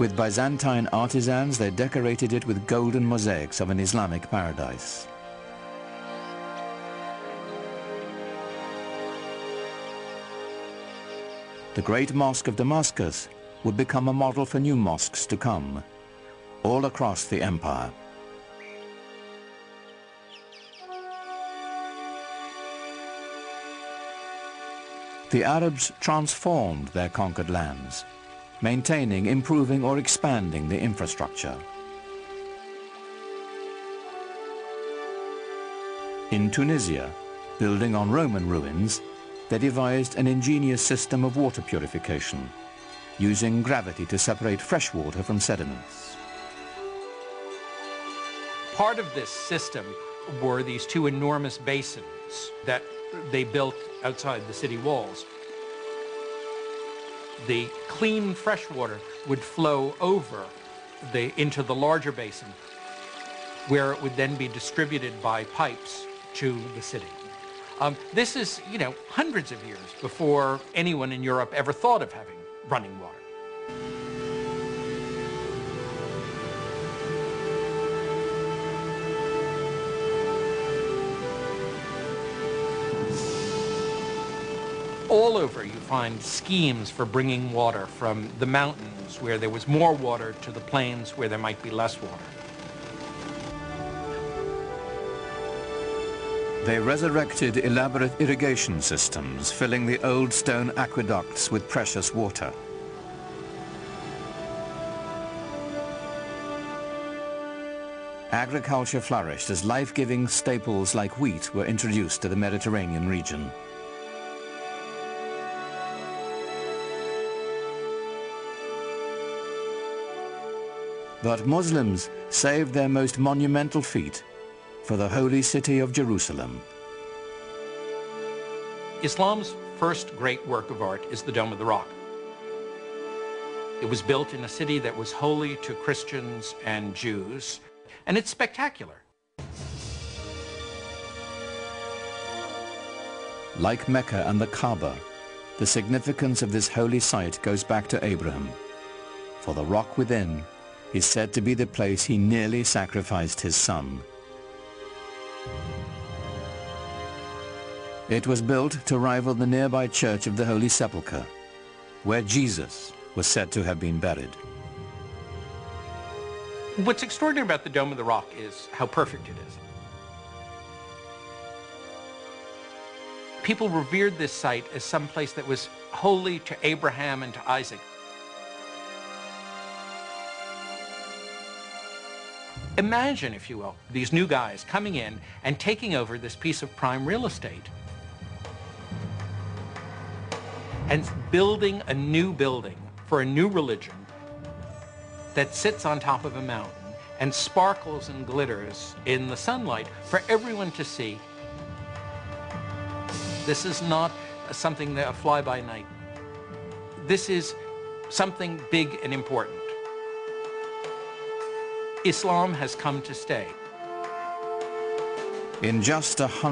With Byzantine artisans, they decorated it with golden mosaics of an Islamic paradise. The Great Mosque of Damascus would become a model for new mosques to come, all across the empire. The Arabs transformed their conquered lands, maintaining, improving or expanding the infrastructure. In Tunisia, building on Roman ruins, they devised an ingenious system of water purification, using gravity to separate fresh water from sediments. Part of this system were these two enormous basins that they built outside the city walls. The clean fresh water would flow over the, into the larger basin where it would then be distributed by pipes to the city. Um, this is, you know, hundreds of years before anyone in Europe ever thought of having running water. All over you find schemes for bringing water from the mountains where there was more water to the plains where there might be less water. They resurrected elaborate irrigation systems, filling the old stone aqueducts with precious water. Agriculture flourished as life-giving staples like wheat were introduced to the Mediterranean region. But Muslims saved their most monumental feat for the holy city of Jerusalem. Islam's first great work of art is the Dome of the Rock. It was built in a city that was holy to Christians and Jews, and it's spectacular. Like Mecca and the Kaaba, the significance of this holy site goes back to Abraham, for the rock within is said to be the place he nearly sacrificed his son. It was built to rival the nearby Church of the Holy Sepulchre, where Jesus was said to have been buried. What's extraordinary about the Dome of the Rock is how perfect it is. People revered this site as some place that was holy to Abraham and to Isaac. Imagine, if you will, these new guys coming in and taking over this piece of prime real estate and building a new building for a new religion that sits on top of a mountain and sparkles and glitters in the sunlight for everyone to see. This is not something that a fly-by-night. This is something big and important. Islam has come to stay. In just a hundred